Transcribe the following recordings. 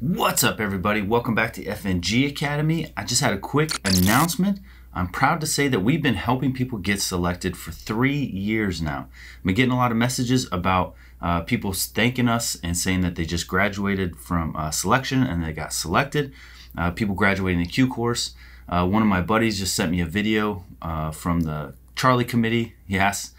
What's up, everybody? Welcome back to FNG Academy. I just had a quick announcement. I'm proud to say that we've been helping people get selected for three years now. I've been getting a lot of messages about uh, people thanking us and saying that they just graduated from uh, selection and they got selected. Uh, people graduating the Q course. Uh, one of my buddies just sent me a video uh, from the Charlie committee. Asked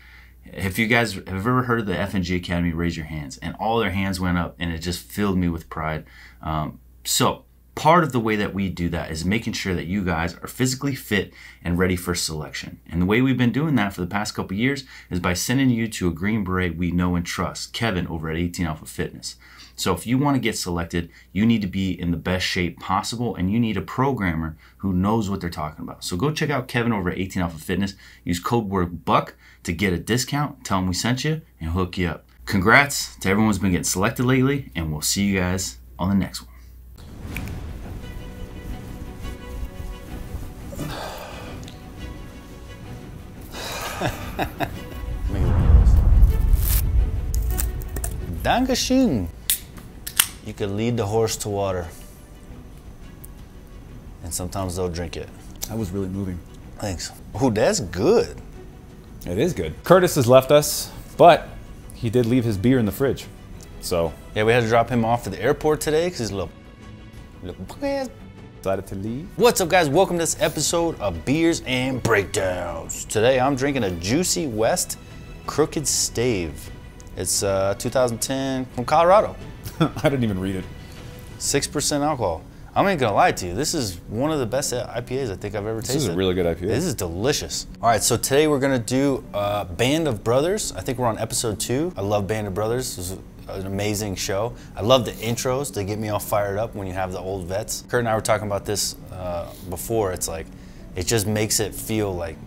if you guys have ever heard of the FNG Academy, raise your hands. And all their hands went up, and it just filled me with pride. Um, so, part of the way that we do that is making sure that you guys are physically fit and ready for selection. And the way we've been doing that for the past couple years is by sending you to a Green Beret we know and trust, Kevin over at 18 Alpha Fitness. So if you want to get selected, you need to be in the best shape possible and you need a programmer who knows what they're talking about. So go check out Kevin over at 18 Alpha Fitness. Use code word BUCK to get a discount. Tell him we sent you and hook you up. Congrats to everyone who's been getting selected lately, and we'll see you guys on the next one. Dankeschön. You could lead the horse to water. And sometimes they'll drink it. That was really moving. Thanks. Oh, that's good. It is good. Curtis has left us, but he did leave his beer in the fridge. So Yeah, we had to drop him off at the airport today because he's a little, little decided to leave. What's up, guys? Welcome to this episode of Beers and Breakdowns. Today, I'm drinking a Juicy West Crooked Stave. It's uh, 2010 from Colorado. I didn't even read it. 6% alcohol. I'm not gonna lie to you, this is one of the best IPAs I think I've ever tasted. This is a really good IPA. This is delicious. All right, so today we're gonna do uh, Band of Brothers. I think we're on episode two. I love Band of Brothers. This is an amazing show. I love the intros. They get me all fired up when you have the old vets. Kurt and I were talking about this uh, before. It's like, it just makes it feel like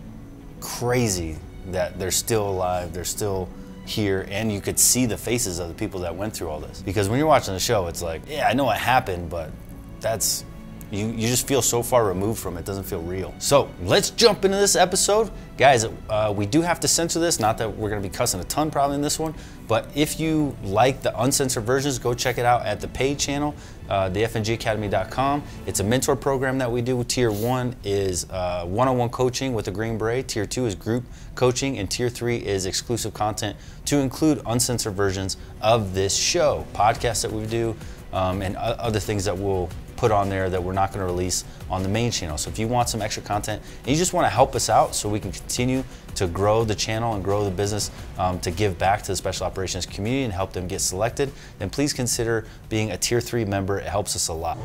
crazy that they're still alive. They're still here and you could see the faces of the people that went through all this. Because when you're watching the show, it's like, yeah, I know what happened, but that's you, you just feel so far removed from it, it doesn't feel real. So let's jump into this episode. Guys, uh, we do have to censor this, not that we're gonna be cussing a ton probably in this one, but if you like the uncensored versions, go check it out at the paid channel, uh, thefngacademy.com. It's a mentor program that we do. Tier one is uh, one-on-one coaching with the Green Beret. Tier two is group coaching, and tier three is exclusive content to include uncensored versions of this show, podcasts that we do, um, and other things that we'll put on there that we're not going to release on the main channel. So if you want some extra content and you just want to help us out so we can continue to grow the channel and grow the business um, to give back to the special operations community and help them get selected, then please consider being a tier three member. It helps us a lot.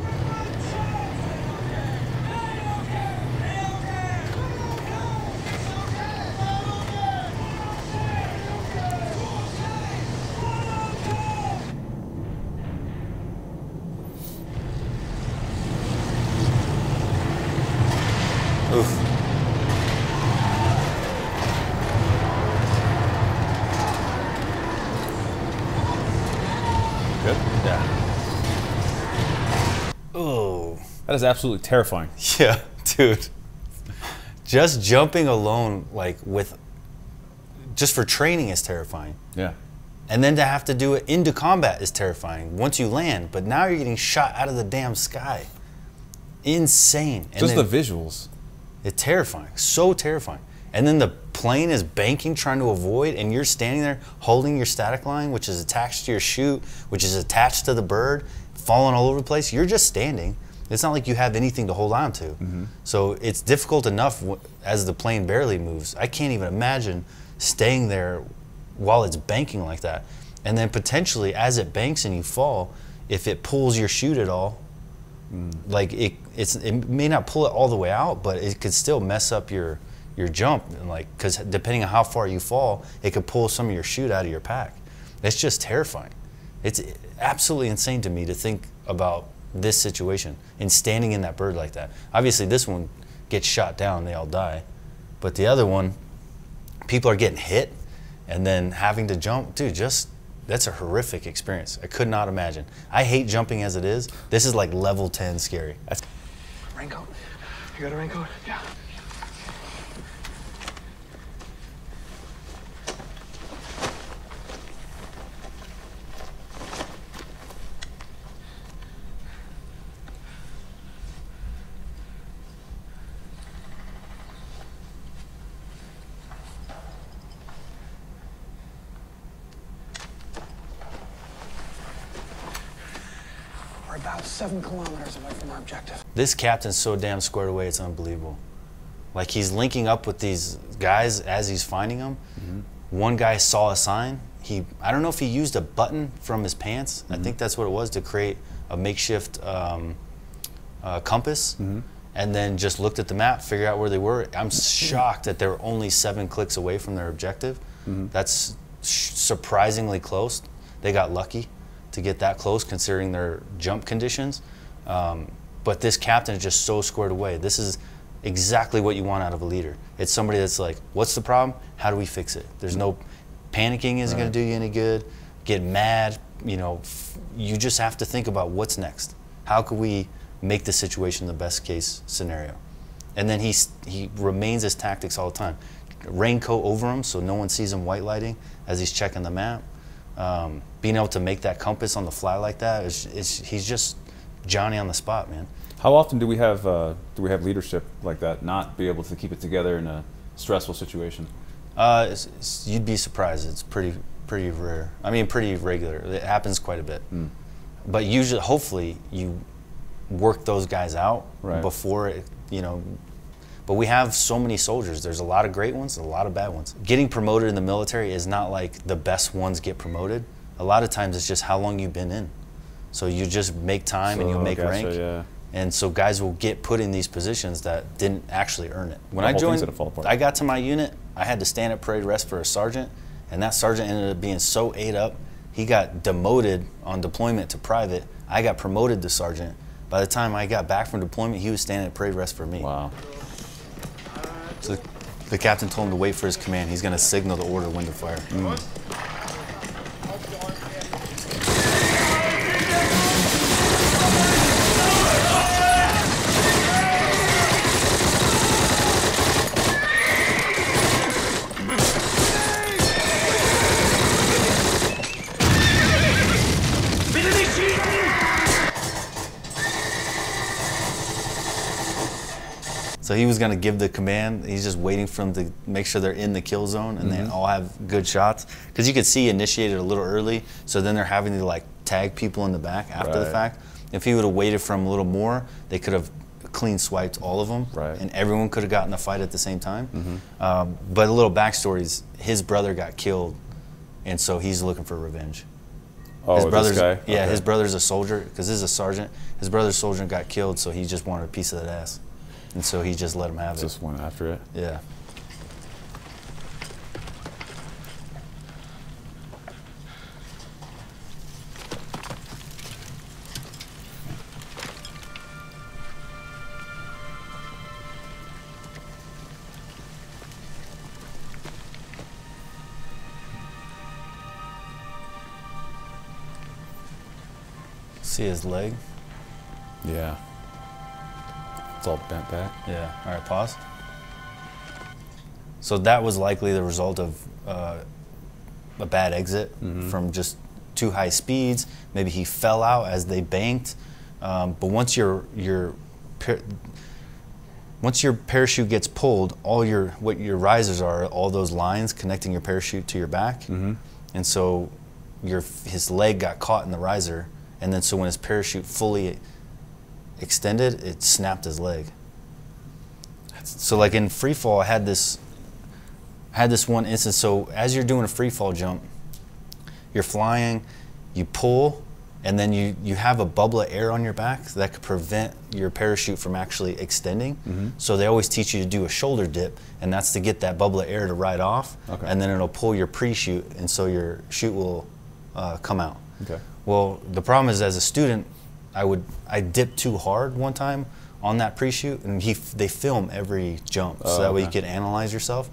Good. Yeah. Oh. That is absolutely terrifying. Yeah, dude. Just jumping alone, like with, just for training is terrifying. Yeah. And then to have to do it into combat is terrifying once you land. But now you're getting shot out of the damn sky. Insane. And Just then- the visuals. It's terrifying. So terrifying. And then the plane is banking, trying to avoid, and you're standing there holding your static line, which is attached to your chute, which is attached to the bird, falling all over the place. You're just standing. It's not like you have anything to hold on to. Mm-hmm. So it's difficult enough w- as the plane barely moves. I can't even imagine staying there while it's banking like that. And then potentially, as it banks and you fall, if it pulls your chute at all, mm. like it, it's it may not pull it all the way out, but it could still mess up your your jump. And like because depending on how far you fall, it could pull some of your chute out of your pack. It's just terrifying. It's absolutely insane to me to think about this situation and standing in that bird like that. Obviously, this one gets shot down, they all die, but the other one, people are getting hit and then having to jump. Dude, just that's a horrific experience. I could not imagine. I hate jumping as it is. This is like level 10 scary. That's Raincoat. You got a raincoat? Yeah. about seven kilometers away from our objective. This captain's so damn squared away, it's unbelievable. Like he's linking up with these guys as he's finding them. Mm-hmm. One guy saw a sign. He, I don't know if he used a button from his pants. I think mm-hmm. that's what it was to create a makeshift um, uh, compass, mm-hmm. and then just looked at the map, figured out where they were. I'm shocked that they were only seven clicks away from their objective. That's sh- surprisingly close. They got lucky to get that close, considering their jump conditions. Um, but this captain is just so squared away. This is exactly what you want out of a leader. It's somebody that's like, "What's the problem? How do we fix it?" There's no panicking isn't going to do you any good. Get mad, you know. F- you just have to think about what's next. How can we make the situation the best case scenario? And then he he remains his tactics all the time. Raincoat over him so no one sees him white lighting as he's checking the map. Um, being able to make that compass on the fly like that is, is he's just Johnny on the spot, man. How often do we have uh, do we have leadership like that not be able to keep it together in a stressful situation? Uh, it's, it's, you'd be surprised. It's pretty pretty rare. I mean, pretty regular. It happens quite a bit. But usually, hopefully, you work those guys out Right. before it. You know. But we have so many soldiers. There's a lot of great ones, a lot of bad ones. Getting promoted in the military is not like the best ones get promoted. A lot of times, it's just how long you've been in. So you just make time and you'll make gotcha, rank. yeah. And so guys will get put in these positions that didn't actually earn it. When The I joined, gonna fall apart. I got to my unit. I had to stand at parade rest for a sergeant, and that sergeant ended up being so ate up, he got demoted on deployment to private. I got promoted to sergeant. By the time I got back from deployment, he was standing at parade rest for me. Wow. So the, captain told him to wait for his command. He's going to signal the order when to fire. Mm. So he was going to give the command. He's just waiting for them to make sure they're in the kill zone and they all have good shots. Because you could see he initiated a little early, so then they're having to like tag people in the back after the fact. If he would have waited for him a little more, they could have clean swiped all of them, Right. and everyone could have gotten a fight at the same time. Um, but a little backstory is his brother got killed, and so he's looking for revenge. Oh, his this brother's guy. yeah, Okay. his brother's a soldier because this is a sergeant. His brother's soldier got killed, so he just wanted a piece of that ass, and so he just let him have it. Just went after it. Yeah. See his leg? Yeah. It's all bent back. Yeah. All right, pause. So that was likely the result of uh, a bad exit from just too high speeds. Maybe he fell out as they banked. Um, but once your your par- once your parachute gets pulled, all your what your risers are, all those lines connecting your parachute to your back, and so your his leg got caught in the riser, and then so when his parachute fully extended, it snapped his leg. So like in free fall, I had this had this one instance. So as you're doing a free fall jump, you're flying, you pull, and then you you have a bubble of air on your back that could prevent your parachute from actually extending. So they always teach you to do a shoulder dip, and that's to get that bubble of air to ride off, Okay. and then it'll pull your pre-shoot, and so your chute will uh, come out. Okay. Well, the problem is, as a student, I would I dipped too hard one time on that pre-shoot, and he they film every jump, so Oh, that way you could analyze yourself.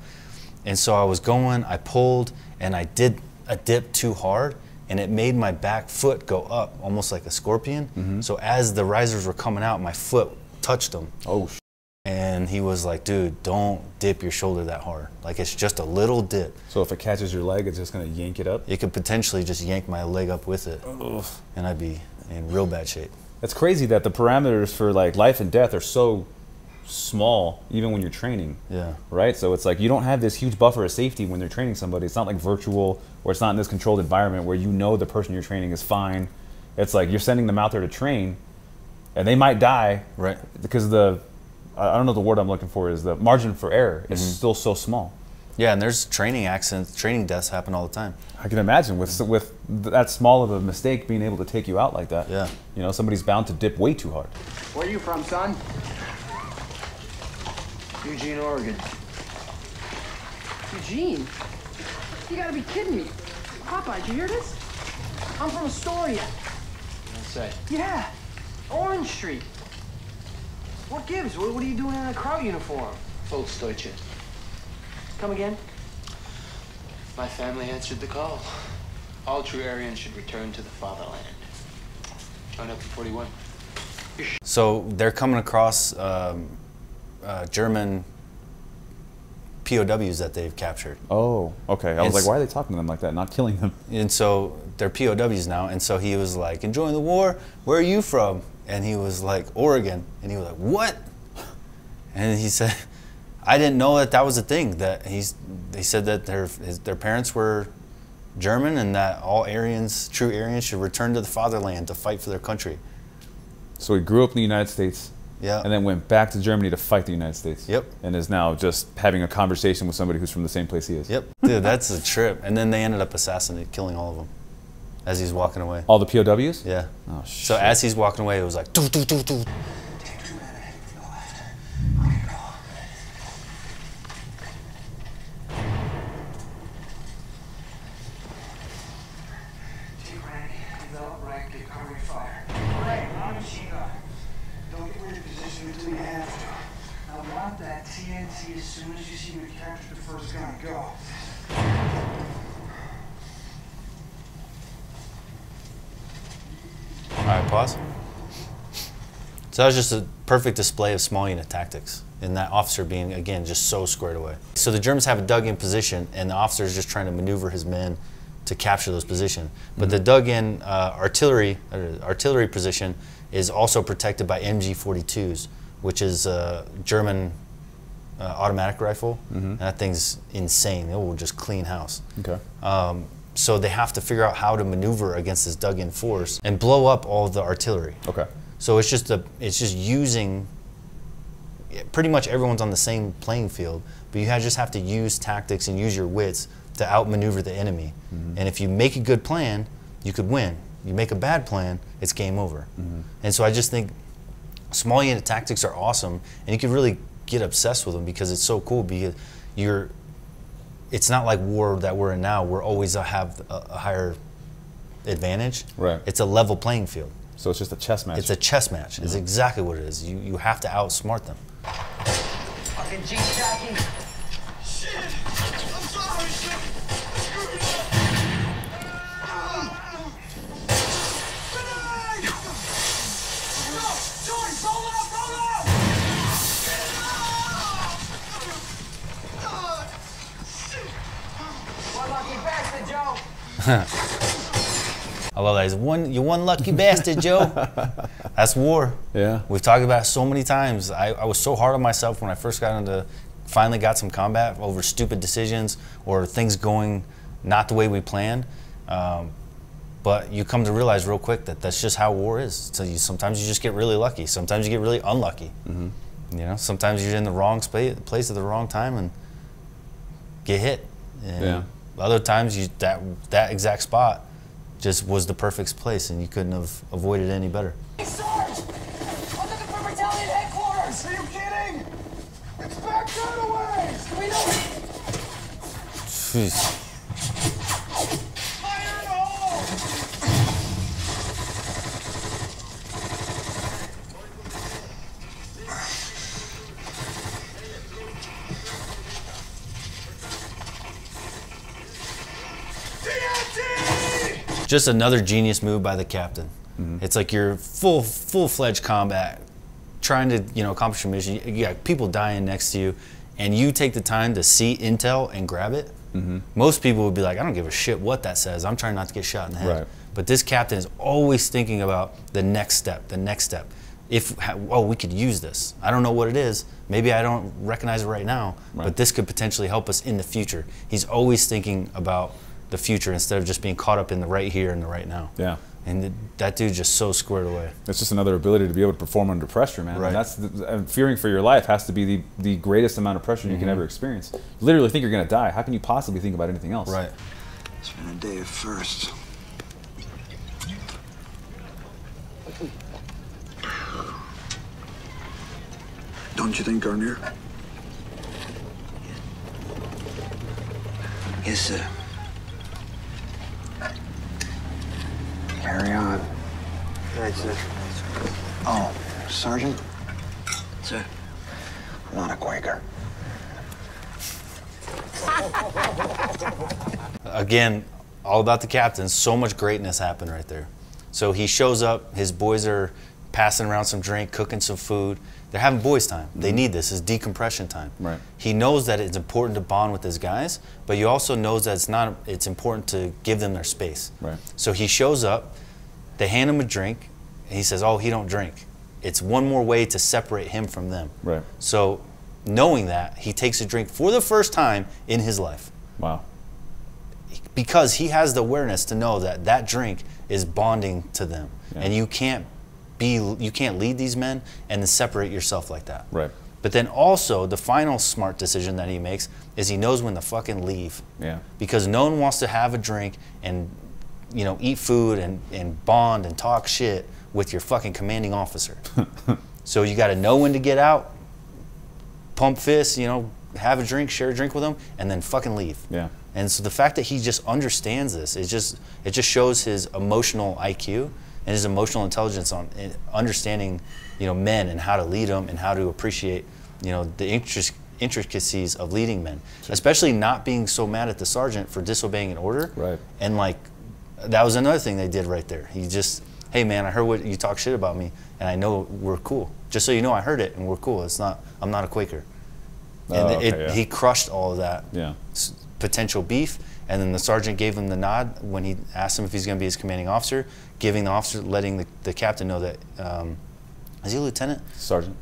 And so I was going, I pulled, and I did a dip too hard, and it made my back foot go up, almost like a scorpion. Mm-hmm. So as the risers were coming out, my foot touched them, Oh, sh- and he was like, "Dude, don't dip your shoulder that hard. Like it's just a little dip. so if it catches your leg, it's just gonna yank it up. It could potentially just yank my leg up with it, Ugh. and I'd be in real bad shape." That's crazy that the parameters for like life and death are so small, even when you're training. Yeah. Right. So it's like you don't have this huge buffer of safety when they're training somebody. It's not like virtual, or it's not in this controlled environment where you know the person you're training is fine. It's like you're sending them out there to train, and they might die Right. because the I don't know the word I'm looking for is the margin for error is Mm-hmm. still so small. Yeah, and there's training accidents, training deaths happen all the time. I can imagine with with that small of a mistake being able to take you out like that. Yeah. You know, somebody's bound to dip way too hard. Where are you from, son? Eugene, Oregon. Eugene? You gotta be kidding me. Popeye, did you hear this? I'm from Astoria. That's it. Yeah. Orange Street. What gives? What, what are you doing in a Kraut uniform? Volksdeutsche. Come again? My family answered the call. All true Aryans should return to the fatherland. Join up in 41. So they're coming across um, uh, German POWs that they've captured. Oh, okay. I was It's- like, why are they talking to them like that? Not killing them. And so they're POWs now. And so he was like, enjoying the war? Where are you from? And he was like, Oregon. And he was like, what? And he said, I didn't know that that was a thing. That he's, they said that their, his, their parents were German and that all Aryans, true Aryans, should return to the fatherland to fight for their country. So he grew up in the United States. Yeah. And then went back to Germany to fight the United States. Yep. And is now just having a conversation with somebody who's from the same place he is. Yep. Dude, that's a trip. And then they ended up assassinating, killing all of them as he's walking away. All the POWs? Yeah. Oh, shit. So as he's walking away, it was like, doo, doo, doo, doo. Take Randy. Develop rank. Get cover your fire. Right, I'm machine gun. Don't get rid of position until you have to. I want that TNT as soon as you see me capture the first gun. Go. All right, pause. So that was just a perfect display of small unit tactics, and that officer being again just so squared away. So the Germans have a dug-in position, and the officer is just trying to maneuver his men to capture those positions. But the dug-in uh, artillery uh, artillery position is also protected by MG42s, which is a German uh, automatic rifle. And that thing's insane. It will just clean house. Okay. Um, so they have to figure out how to maneuver against this dug-in force and blow up all the artillery. Okay. So it's just a, it's just using. Pretty much everyone's on the same playing field, but you have, just have to use tactics and use your wits to outmaneuver the enemy. And if you make a good plan, you could win. You make a bad plan, it's game over. And so I just think small unit tactics are awesome, and you can really get obsessed with them because it's so cool. Because you're, it's not like war that we're in now. We're always have a, a higher advantage. Right. It's a level playing field. So it's just a chess match. It's a chess match. It's mm-hmm. exactly what it is. You you have to outsmart them. I love that. He's one you one lucky bastard, Joe. That's war. Yeah. We've talked about it so many times. I, I was so hard on myself when I first got into finally got some combat over stupid decisions or things going not the way we planned. Um, but you come to realize real quick that that's just how war is. So you, sometimes you just get really lucky. Sometimes you get really unlucky. You know, sometimes you're in the wrong place at the wrong time and get hit. And Yeah. Other times you that that exact spot just was the perfect place and you couldn't have avoided any better. Hey, Sarge! I'm looking for battalion headquarters! Are you kidding? It's back away! We know Jeez. Just another genius move by the captain. Mm-hmm. It's like you're full full fledged combat, trying to you know accomplish your mission. You got people dying next to you, and you take the time to see intel and grab it. Mm-hmm. Most people would be like, I don't give a shit what that says. I'm trying not to get shot in the head. Right. But this captain is always thinking about the next step, the next step. If oh we could use this. I don't know what it is. Maybe I don't recognize it right now, Right. but this could potentially help us in the future. He's always thinking about the future instead of just being caught up in the right here and the right now. Yeah. And that dude just so squared away. It's just another ability to be able to perform under pressure, man. Right. And that's the, and fearing for your life has to be the, the greatest amount of pressure you Mm-hmm. can ever experience. You literally think you're gonna die. How can you possibly think about anything else? Right. It's been a day of firsts. Don't you think, Guarnere? Yes, sir. Carry on. Right, sir. Oh, Sergeant? Sir. I'm not a Quaker. Again, all about the captain. So much greatness happened right there. So he shows up. His boys are passing around some drink, cooking some food. They're having boys' time. They mm-hmm. need this. It's decompression time. Right. He knows that it's important to bond with his guys, but he also knows that it's not. It's important to give them their space. Right. So he shows up. They hand him a drink. And he says, "Oh, he don't drink." It's one more way to separate him from them. Right. So, knowing that, he takes a drink for the first time in his life Wow. because he has the awareness to know that that drink is bonding to them Yeah. and you can't be you can't lead these men and then separate yourself like that Right. but then also the final smart decision that he makes is he knows when to fucking leave Yeah. because no one wants to have a drink and you know eat food and, and bond and talk shit with your fucking commanding officer so you got to know when to get out pump fists you know have a drink share a drink with them and then fucking leave Yeah. and so the fact that he just understands this, it just it just shows his emotional IQ and his emotional intelligence on understanding, you know, men and how to lead them and how to appreciate, you know, the intric- intricacies of leading men, especially not being so mad at the sergeant for disobeying an order. Right. And like, that was another thing they did right there. He just, hey man, I heard what you talk shit about me, and I know we're cool. Just so you know, I heard it, and we're cool. It's not, I'm not a Quaker. And Oh, okay, it, yeah. he crushed all of that Yeah. potential beef. And then the sergeant gave him the nod when he asked him if he's going to be his commanding officer, giving the officer, letting the, the captain know that. Um, is he a lieutenant? Sergeant.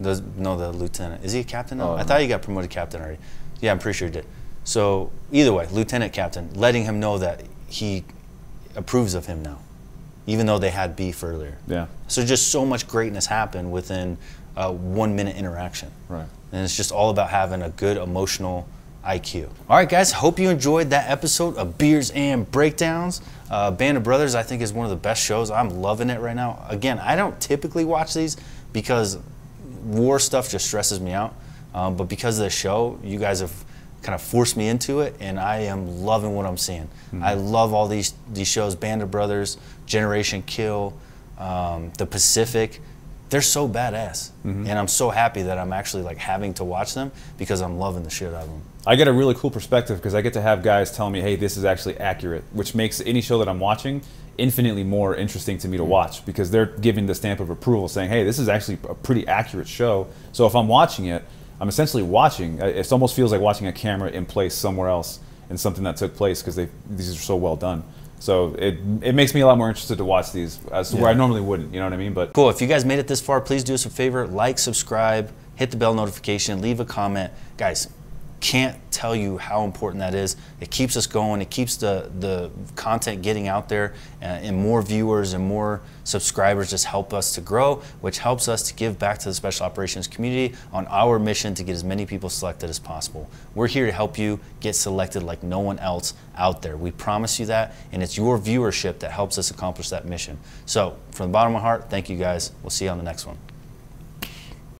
Does, no, the lieutenant. Is he a captain now? Oh, I no. thought he got promoted captain already. Yeah, I'm pretty sure he did. So either way, lieutenant captain, letting him know that he approves of him now, even though they had beef earlier. Yeah. So just so much greatness happened within a one minute interaction. Right. And it's just all about having a good emotional IQ. All right, guys, hope you enjoyed that episode of Beers and Breakdowns. Uh, Band of Brothers, I think, is one of the best shows. I'm loving it right now. Again, I don't typically watch these because war stuff just stresses me out. Um, but because of the show, you guys have kind of forced me into it, and I am loving what I'm seeing. Mm-hmm. I love all these these shows: Band of Brothers, Generation Kill, um, The Pacific. They're so badass, mm-hmm. and I'm so happy that I'm actually like having to watch them because I'm loving the shit out of them. I get a really cool perspective because I get to have guys tell me, "Hey, this is actually accurate," which makes any show that I'm watching infinitely more interesting to me to mm-hmm. watch because they're giving the stamp of approval, saying, "Hey, this is actually a pretty accurate show." So if I'm watching it, I'm essentially watching. It almost feels like watching a camera in place somewhere else in something that took place because they these are so well done. So it it makes me a lot more interested to watch these as to where I normally wouldn't. You know what I mean? But Cool. If you guys made it this far, please do us a favor like, subscribe, hit the bell notification, leave a comment. Guys, can't tell you how important that is. It keeps us going, it keeps the, the content getting out there, uh, and more viewers and more subscribers just help us to grow, which helps us to give back to the special operations community on our mission to get as many people selected as possible. We're here to help you get selected like no one else out there. We promise you that, and it's your viewership that helps us accomplish that mission. So, from the bottom of my heart, thank you guys. We'll see you on the next one.